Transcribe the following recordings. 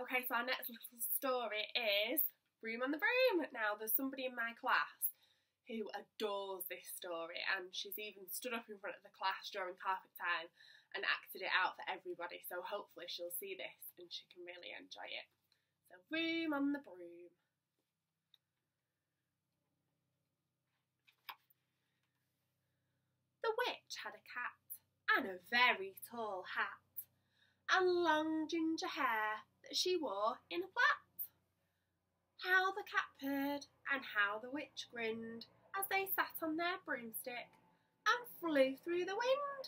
Okay, so our next little story is Room on the Broom. Now, there's somebody in my class who adores this story, and she's even stood up in front of the class during carpet time and acted it out for everybody. So hopefully she'll see this and she can really enjoy it. So, Room on the Broom. The witch had a cat and a very tall hat and long ginger hair that she wore in a plait. How the cat purred and how the witch grinned as they sat on their broomstick and flew through the wind.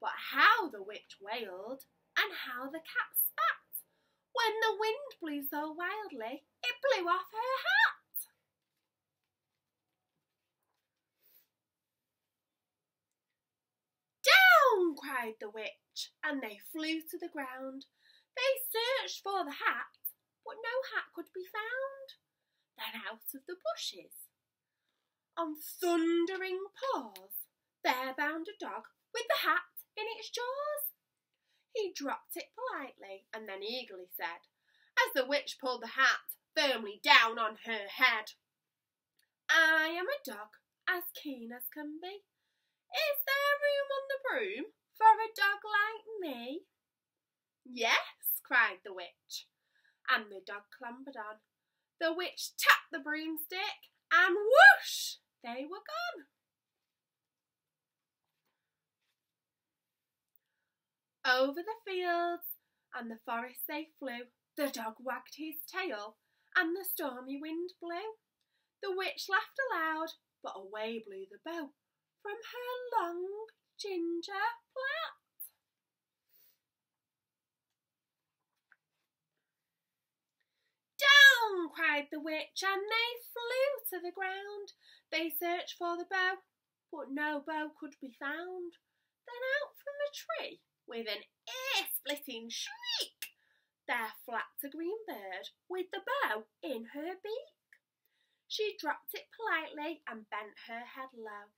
But how the witch wailed and how the cat spat when the wind blew so wildly it blew off her hat. Down! cried the witch, and they flew to the ground. They searched for the hat, but no hat could be found. Then out of the bushes, on thundering paws, there bound a dog with the hat in its jaws. He dropped it politely and then eagerly said, as the witch pulled the hat firmly down on her head, I am a dog as keen as can be. Is there room on the broom for a dog like me? Yes, cried the witch, and the dog clambered on. The witch tapped the broomstick, and whoosh, they were gone. Over the fields and the forest they flew. The dog wagged his tail, and the stormy wind blew. The witch laughed aloud, but away blew the bow from her long ginger plait. Down! cried the witch, and they flew to the ground. They searched for the bow, but no bow could be found. Then out from a tree, with an ear-splitting shriek, there flapped a green bird with the bow in her beak. She dropped it politely and bent her head low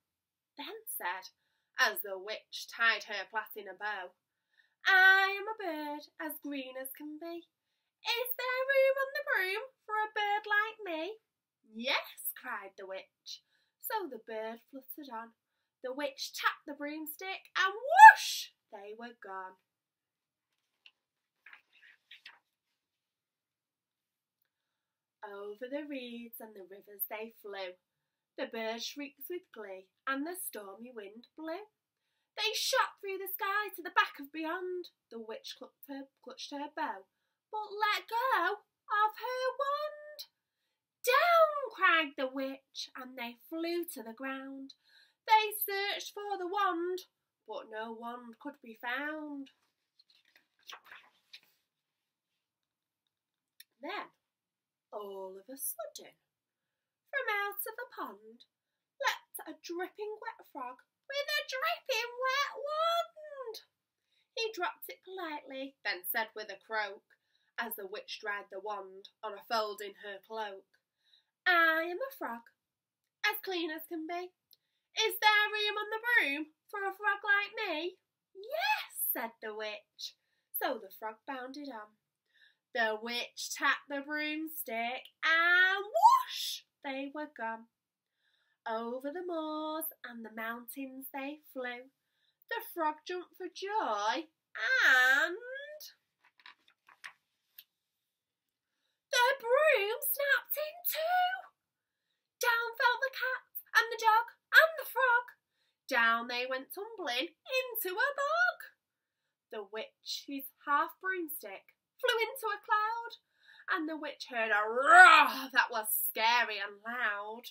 then said, as the witch tied her plait in a bow, I am a bird as green as can be. Is there room on the broom for a bird like me? Yes, cried the witch. So the bird fluttered on. The witch tapped the broomstick and whoosh, they were gone. Over the reeds and the rivers they flew, the bird shrieked with glee, and the stormy wind blew. They shot through the sky to the back of beyond. The witch clutched her, clutched her bow, but let go of her wand. Down! cried the witch, and they flew to the ground. They searched for the wand, but no wand could be found. Then, all of a sudden, from out of a pond leapt a dripping wet frog with a dripping wet wand. He dropped it politely, then said with a croak, as the witch dried the wand on a fold in her cloak, I am a frog, as clean as can be. Is there room on the broom for a frog like me? Yes, said the witch. So the frog bounded on. The witch tapped the broomstick and whoosh! they were gone. Over the moors and the mountains they flew. The frog jumped for joy and the broom snapped in two. Down fell the cat and the dog and the frog. Down they went tumbling into a bog. The witch's half broomstick flew into a cloud and the witch heard a roar that was scary and loud.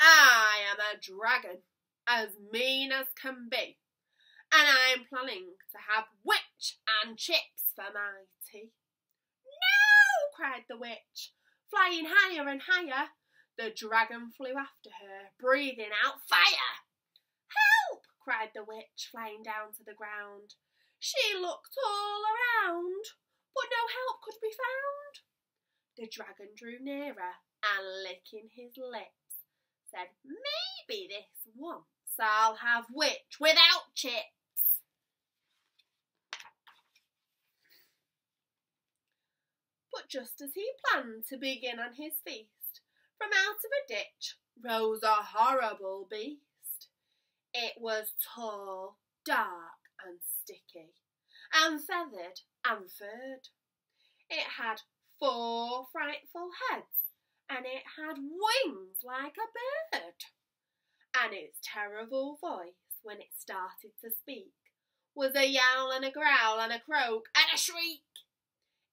I am a dragon, as mean as can be, and I am planning to have witch and chips for my tea. No, cried the witch, flying higher and higher. The dragon flew after her, breathing out fire. Help! cried the witch, flying down to the ground. She looked all around, but no help could be found. The dragon drew nearer and licking his lips said, Maybe this once I'll have witch without chips. But just as he planned to begin on his feast, from out of a ditch rose a horrible beast. It was tall, dark, and sticky, and feathered and furred. It had four frightful heads, and it had wings like a bird. And its terrible voice, when it started to speak, was a yowl and a growl and a croak and a shriek.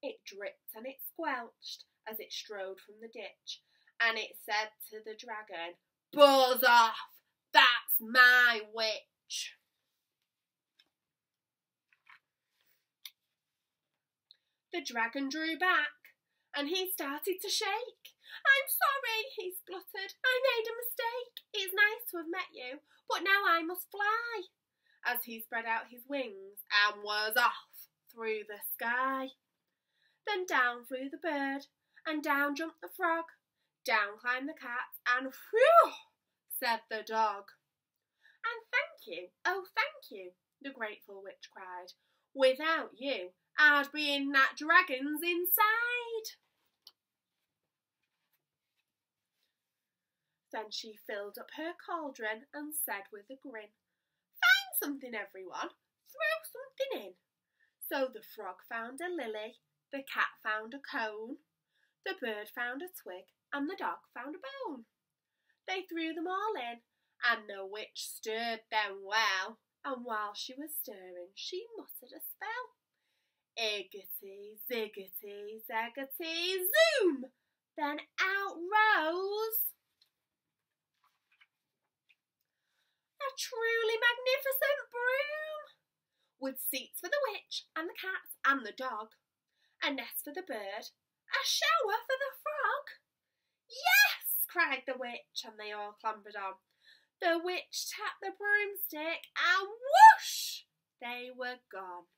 It dripped and it squelched as it strode from the ditch, and it said to the dragon, Buzz off! That's my witch! The dragon drew back, and he started to shake. I'm sorry, he spluttered. I made a mistake. It's nice to have met you, but now I must fly. As he spread out his wings and was off through the sky. Then down flew the bird, and down jumped the frog. Down climbed the cat, and whew, said the dog. And thank you, oh thank you, the grateful witch cried. Without you, I'd be in that dragon's inside. Then she filled up her cauldron and said with a grin, Find something, everyone, throw something in. So the frog found a lily, the cat found a cone, the bird found a twig, and the dog found a bone. They threw them all in, and the witch stirred them well, and while she was stirring, she muttered a spell. Iggity, ziggity, zaggity, zoom! Then out rose a truly magnificent broom, with seats for the witch and the cat and the dog, a nest for the bird, a shower for the frog. Yes, cried the witch, and they all clambered on. The witch tapped the broomstick, and whoosh, they were gone.